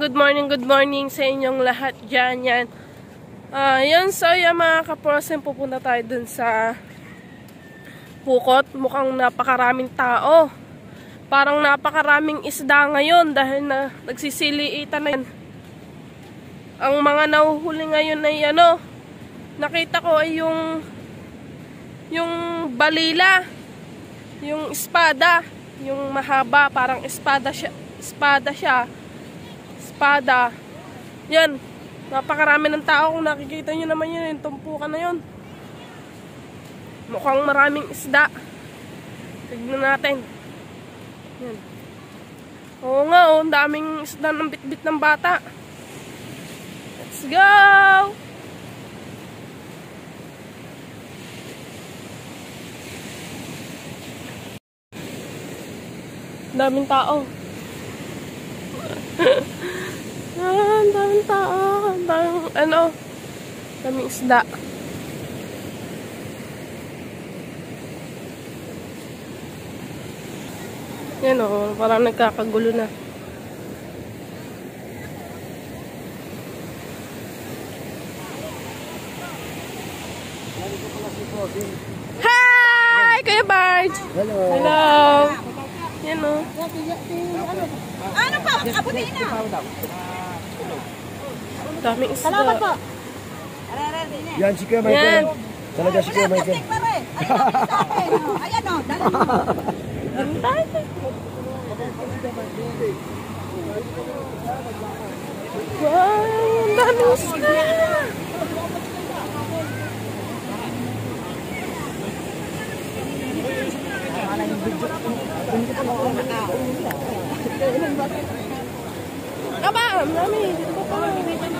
good morning, good morning sa inyong lahat dyan. Yan. Uh, yan, so yan mga kaprosen, pupunta tayo dun sa Pukot. Mukhang napakaraming tao. Parang napakaraming isda ngayon dahil na nagsisiliitan na yan. Ang mga nahuhuli ngayon ay ano, nakita ko ay yung yung balila, yung espada, yung mahaba, parang espada siya, espada siya espada. Yan. Napakarami ng tao. Kung nakikita nyo naman yun, yung tumpukan na yun. Mukhang maraming isda. Tignan natin. Yan. Oo nga, oh, daming isda ng bitbit -bit ng bata. Let's go! Daming tao. Ah, daming tao. Ang daming, ano, daming isda. Yan o, oh, parang nagkakagulo na. Hi! Kuya Bart! Hello! Hello! Yan o. Oh. Ano pa? Abutin na! Daming isda. Salamat po. Yan si Kuya Michael. Talaga si Kuya Michael. Ayan o, dali mo. Wow, ang daming isda. Aba, ang dami. Dito pa.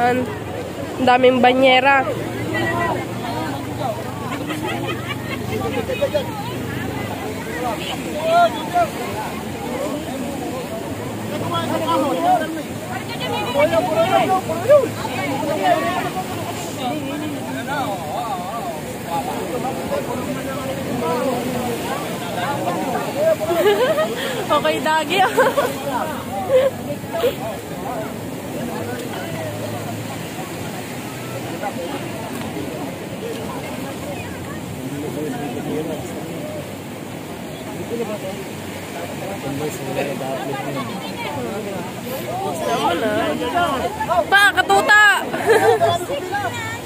Yan. Ang daming banyera. okay, dagi. Pa, katuta!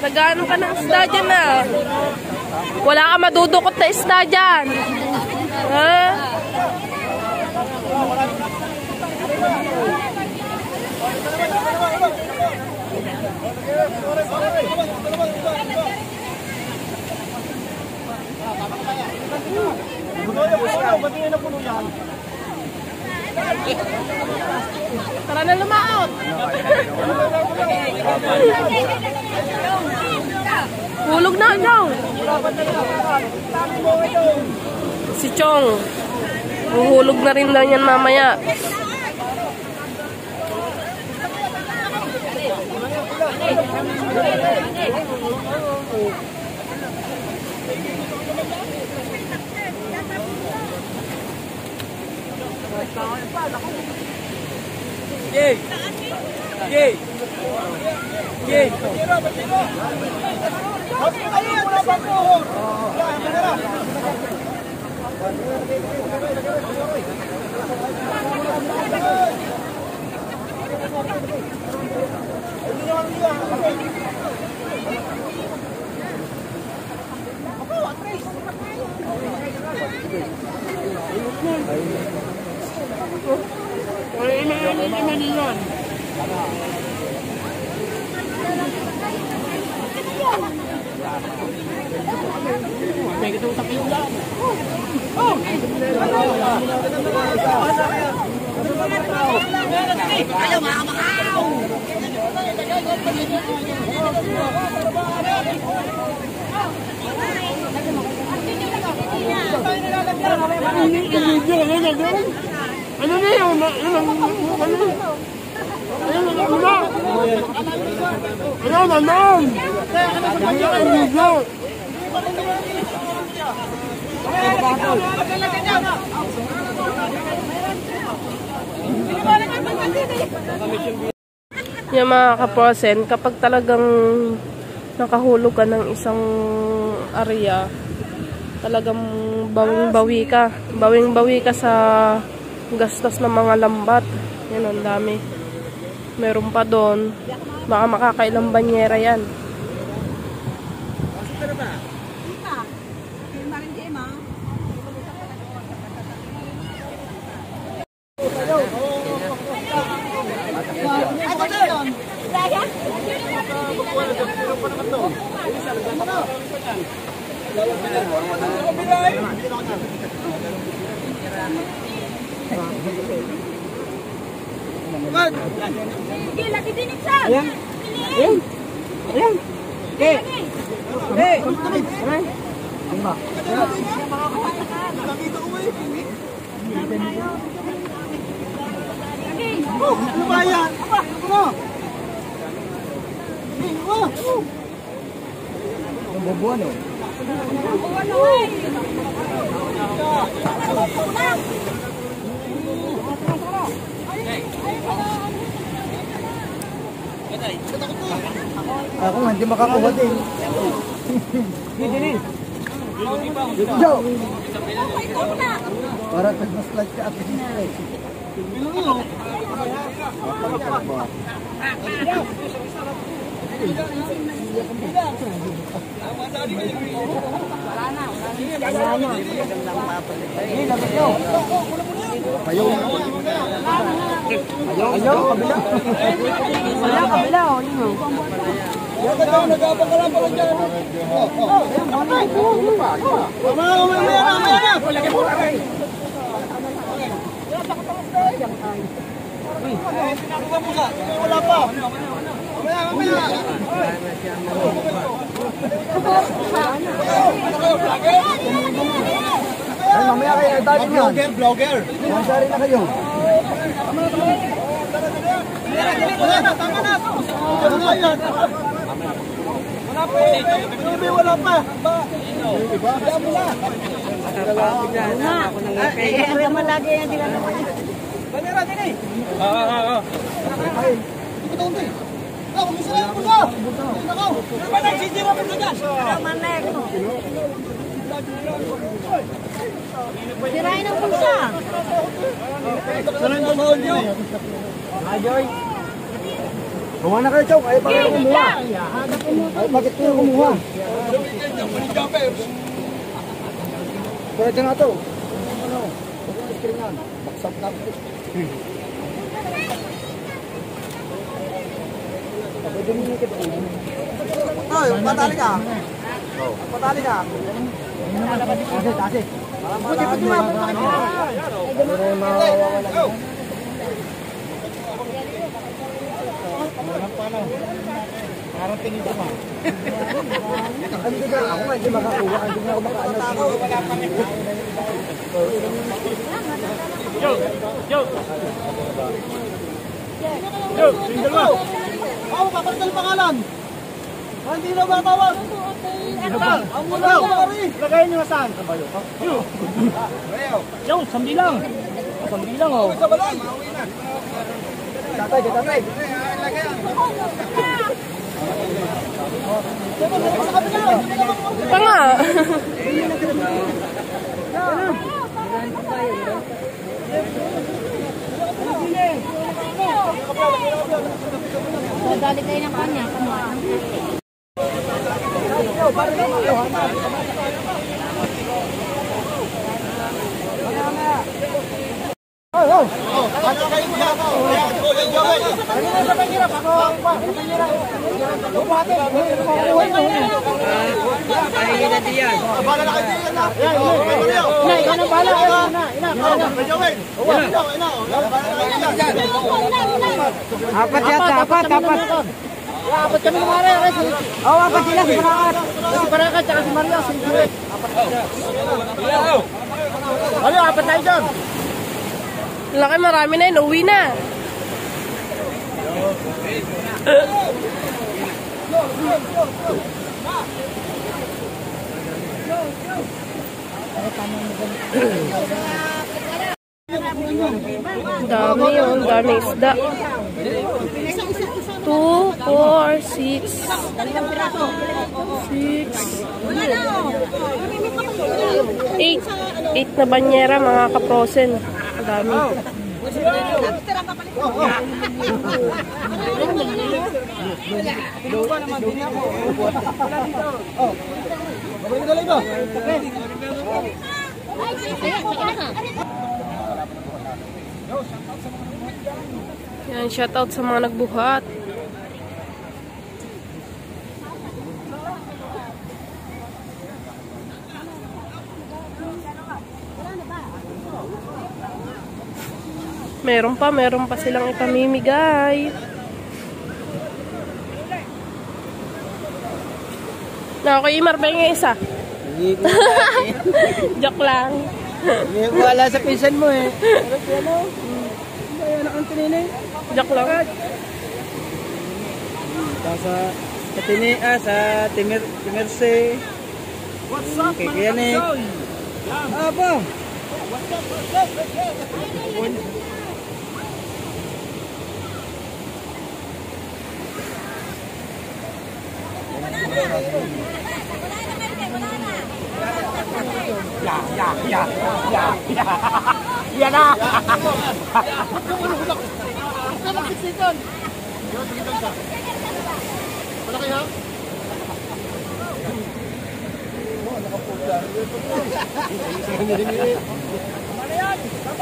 Nagano ka ng isda na? Wala ka madudukot na isda. Ha? Tara na lumaot. Hulog na, Chong. Si Chong. Huhulog na rin lang yan mamaya. Gì? Gì? Gì? Thank you. Ay, ima, ima, ima niyo yan. May kita utang kayo lang. Oh! Ayaw, makakakaw! Yay! Yay! Ano na yun? Ano Ano Ayun, ano na? Ayun, ano? Ayun, ano na? Yung mga kaprosen, kapag talagang nakahulog ka ng isang area, talagang bawing-bawi ka. Bawing-bawi ka sa gastos ng mga lambat. Yan, ang dami. Meron pa doon. Baka makakailang banyera yan. Sige, lagi din siya. Ayan. Ayan. Ayan. Okay. Okay. Ayan. Lima. Oh, ano ba yan? Ano? Oh. Ang bubuan oh. Ako hindi makakuha din. Hindi din. Joe! Para nag-slide ka at slide. Ayaw. Ayaw, ayaw, kabila. Wala, kabila, o yun. Yan ka daw, nagpapakala pa lang dyan. Oh, oh. Mamaya, mamaya na, mamaya na. Lagi mo na rin. Wala pa. Ay, mamaya kayo, dali nyo. Vlogger, vlogger. Masari na kayo. Wala na, tama na. Ano ba yan? Wala pa eh. Baby, wala pa. Ba? Wala mo na. Kaya mo lagi yan naman. Banera din eh. Oo, oo, oo. Ay. Ito taon din. Ako, misa na ako na. Ako. Ano ba nagsisira mo na dyan? Manek. Sirain ang pulsa. Saan ang gawin niyo? Ajoy. Kumuha na kayo, Chong. Ay, pa kayo kumuha. Ay, bakit kayo kumuha? Pwede nga to. Ano? Screen Baksak na. Pwede Ay, patali ka. Patali ka. Kasi, kasi. Pero nawawala na. Parang tingin ko ma. Hindi ka, ako nga hindi makakuha. Hindi nga ako makaano. Yo, yo. Yo, single mo. Ako, papalit ang pangalan. Ah, Hindi na matawag. Ang mula ko pari. Lagay niyo saan? Sa bayo. Yo. Yo, sambi lang. Sambi lang oh. Sa balay. Tatay, tatay. Pa nga. Magalit kayo ng kanya, kumuha ng kanya. Oh, oh. Kami kemarin, Res. Oh, apat sila si Parakat. Si Parakat tsaka si Mario, si Juliet. Apat sila. Mario, apat tayo dyan. Laki marami na yun. Uwi na. Dami yun. Dami isda. 2, 4, 6 6 8 8 na banyera mga kaprosen. Ang dami. Yan, shoutout sa mga nagbuhat. Meron pa, meron pa silang ipamimigay. Na ako Imar ba yung isa? Hindi ko Joke lang. Hindi ko wala sa pinsan mo eh. Pero ano? Ayan ang tinini. Joke lang. Sa sa tini ah sa Timir Timirse. What's up? Kay kaya ni. Apa? Ya, ya, ya, ya, ya. Ya na.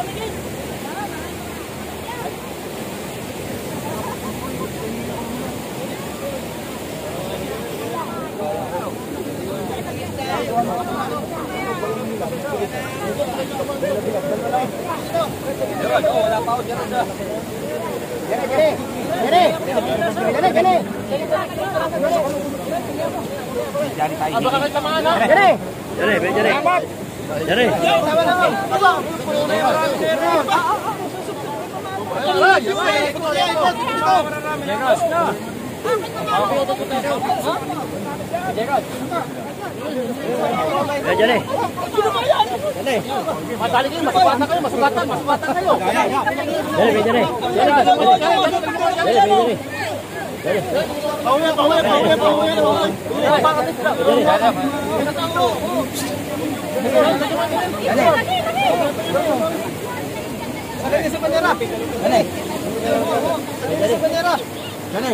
Gani, Gini. Jari tayo. Gini. Jari, jari. Jari. Ya jadi. Jadi. Matali kayo, masuk batang kayo, masuk batang, masuk batang kayo. Jadi, jadi. Jadi, jadi. Jadi, jadi. Pauwi, pauwi, pauwi, pauwi, pauwi. Gani sa bandera. Gani. Gani sa bandera. Gani.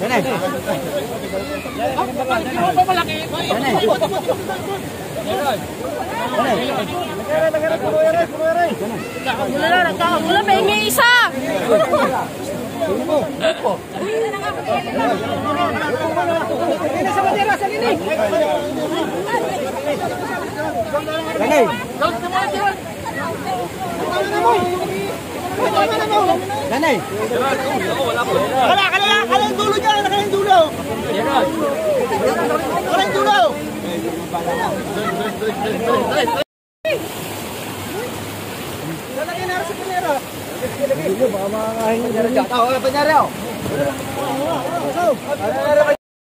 Gani. Wala na, nagkakamula. Pahingi isa! Gani sa bandera sa linig. Gani. Gani. Kala, kala, kala yung dulo dyan, kala yung dulo. Kala dulo. Lalagyan na sa panera. Hindi, baka makakain yung panera dyan. Oo, panera yun.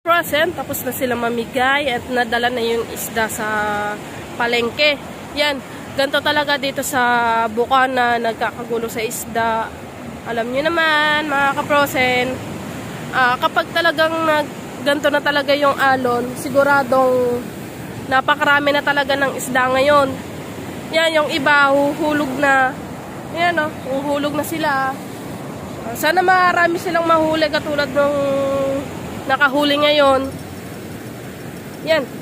Frozen, tapos na sila mamigay at nadala na yung isda sa palengke. Yan, ganito talaga dito sa Bukana, nagkakagulo sa isda. Alam nyo naman, mga kaprosen, ah, kapag talagang nag, ganito na talaga yung alon, siguradong napakarami na talaga ng isda ngayon. Yan, yung iba, huhulog na. Yan, oh, huhulog na sila. Ah, Sana marami silang mahuli katulad nung nakahuli ngayon. Yan.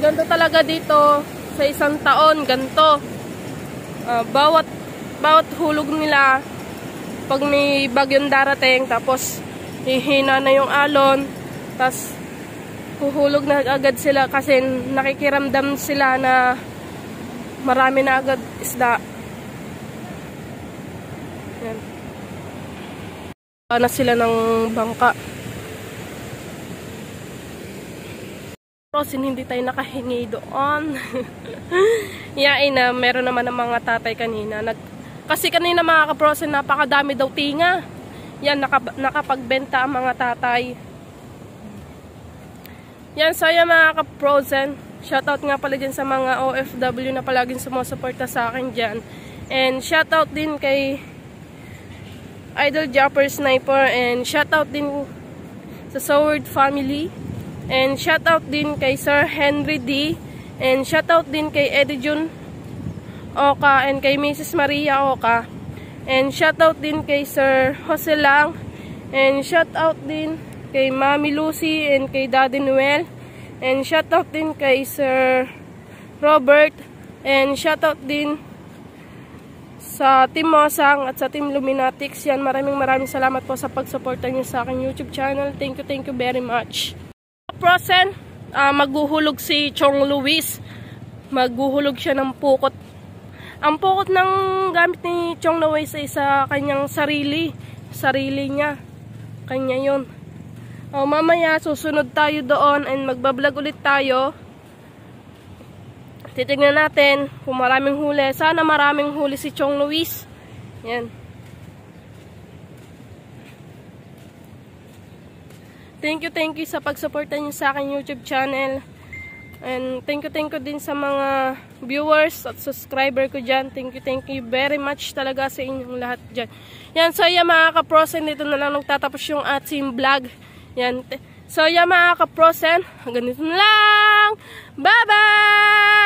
Ganito talaga dito. sa isang taon, ganto. Ah, bawat bawat hulog nila pag may bagyong darating tapos hihina na yung alon tapos huhulog na agad sila kasi nakikiramdam sila na marami na agad isda. Yan. na sila ng bangka. Rosin, hindi tayo nakahingi doon. Yain na, meron naman ng mga tatay kanina. Nag, kasi kanina mga kaprosin, napakadami daw tinga. Yan, naka, nakapagbenta ang mga tatay. Yan, so yan mga kaprosin. Shoutout nga pala dyan sa mga OFW na palaging sumusuporta sa akin dyan. And shoutout din kay Idol Japper Sniper. And shoutout din sa Soward family. And shoutout din kay Sir Henry D. And shoutout din kay Eddie Jun Oka and kay Mrs. Maria Oka. And shoutout din kay Sir Jose Lang. And shoutout din kay Mami Lucy and kay Daddy Noel. And shoutout din kay Sir Robert. And shoutout din sa Team Mosang at sa Team Luminatics. Yan, maraming maraming salamat po sa pagsuporta niyo sa aking YouTube channel. Thank you, thank you very much. Prosen, uh, maghuhulog si Chong Luis. Maghuhulog siya ng pukot. Ang pukot ng gamit ni Chong Luis ay sa kanyang sarili. Sarili niya. Kanya yon. O, mamaya susunod tayo doon and magbablog ulit tayo. Titignan natin kung maraming huli. Sana maraming huli si Chong Luis. Yan. Thank you, thank you sa pagsuporta niyo sa akin YouTube channel. And thank you, thank you din sa mga viewers at subscriber ko dyan. Thank you, thank you very much talaga sa inyong lahat dyan. Yan, so yan mga kaprosen, dito na lang nagtatapos yung ating vlog. Yan, so yan mga kaprosen, hanggang dito na lang. Bye-bye!